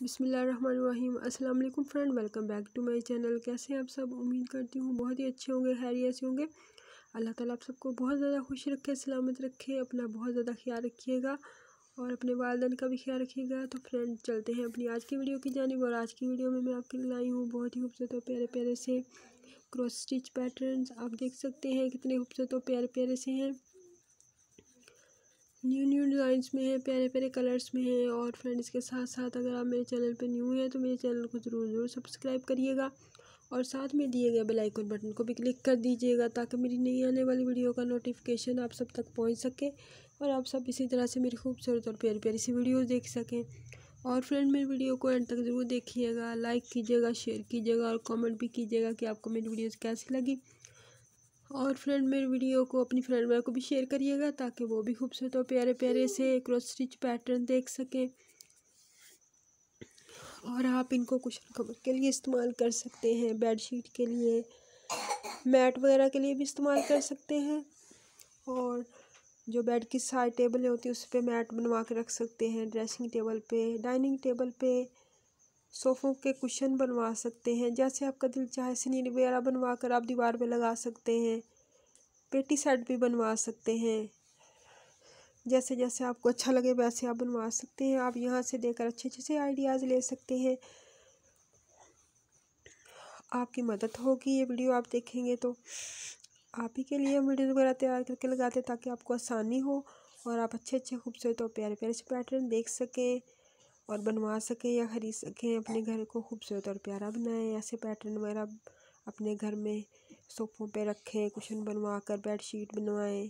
बिसमीम अस्सलाम वालेकुम friend, welcome back to my channel. कैसे आप सब? उम्मीद करती हूँ बहुत ही अच्छे होंगे, खैरियत से होंगे। अल्लाह ताला आप सबको बहुत ज़्यादा खुश रखे, सलामत रखे, अपना बहुत ज़्यादा ख्याल रखिएगा और अपने वालदेन का भी ख्याल रखिएगा। तो फ्रेंड, चलते हैं अपनी आज की वीडियो की जानी और आज की वीडियो में मैं आपके लिए लाई हूँ बहुत ही खूबसूरत और प्यारे प्यारे से क्रॉस स्टिच पैटर्न आप देख सकते हैं कितने खूबसूरत और प्यारे प्यारे से हैं। न्यू न्यू डिज़ाइंस में है, प्यारे प्यारे कलर्स में है और फ्रेंड्स के साथ साथ अगर आप मेरे चैनल पर न्यू हैं तो मेरे चैनल को ज़रूर ज़रूर सब्सक्राइब करिएगा और साथ में दिए गए बेल आइकन बटन को भी क्लिक कर दीजिएगा ताकि मेरी नई आने वाली वीडियो का नोटिफिकेशन आप सब तक पहुँच सके और आप सब इसी तरह से मेरी खूबसूरत और प्यारी प्यारी सी वीडियोज़ देख सकें। और फ्रेंड, मेरी वीडियो को एंड तक ज़रूर देखिएगा, लाइक कीजिएगा, शेयर कीजिएगा और कमेंट भी कीजिएगा कि आपको मेरी वीडियोज़ कैसी लगी। और फ्रेंड मेरे वीडियो को अपनी फ्रेंड वगैरह को भी शेयर करिएगा ताकि वो भी खूबसूरत और प्यारे प्यारे से क्रॉस स्टिच पैटर्न देख सकें। और आप इनको कुशन कवर के लिए इस्तेमाल कर सकते हैं बेड शीट के लिए मैट वगैरह के लिए भी इस्तेमाल कर सकते हैं। और जो बेड की साइड टेबल होती है उस पर मैट बनवा के रख सकते हैं ड्रेसिंग टेबल पे डाइनिंग टेबल पे सोफ़ों के कुशन बनवा सकते हैं, जैसे आपका दिल चाहे सीनरी वगैरह बनवा कर आप दीवार पे लगा सकते हैं, पेटी सेट भी बनवा सकते हैं। जैसे जैसे आपको अच्छा लगे वैसे आप बनवा सकते हैं, आप यहाँ से देकर अच्छे अच्छे से आइडियाज़ ले सकते हैं। आपकी मदद होगी ये वीडियो आप देखेंगे तो आप ही के लिए हम वीडियो वगैरह तैयार करके लगाते ताकि आपको आसानी हो और आप अच्छे अच्छे खूबसूरत और प्यारे प्यारे से पैटर्न देख सकें। और बनवा सकें या ख़रीद सकें, अपने घर को खूबसूरत और प्यारा बनाएँ, ऐसे पैटर्न वगैरह अपने घर में सोफ़ों पे रखें, कुशन बनवा कर बेड शीट बनवाएँ,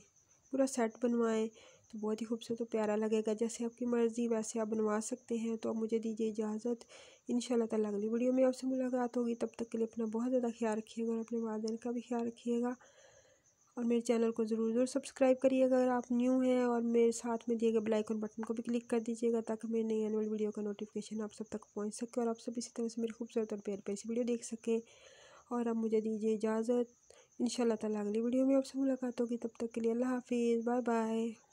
पूरा सेट बनवाएँ तो बहुत ही खूबसूरत और प्यारा लगेगा। जैसे आपकी मर्ज़ी, वैसे आप बनवा सकते हैं तो आप मुझे दीजिए इजाज़त। इन ताला अगली वीडियो में आपसे मुलाकात होगी। तब तक के लिए अपना बहुत ज़्यादा ख्याल रखिएगा और अपने वालदेन का भी ख्याल रखिएगा। और मेरे चैनल को ज़रूर ज़रूर सब्सक्राइब करिएगा अगर आप न्यू हैं और मेरे साथ में दिए गए बेलाइकन बटन को भी क्लिक कर दीजिएगा ताकि मेरी नई आने वाली वीडियो का नोटिफिकेशन आप सब तक पहुँच सके और आप सब इसी तरह से मेरी खूबसूरत और प्यार पैसी वीडियो देख सकें। और आप मुझे दीजिए इजाज़त। इन ताला अगली वीडियो में आपसे मुलाकात होगी। तब तक के लिए अल्लाह हाफिज़। Bye bye.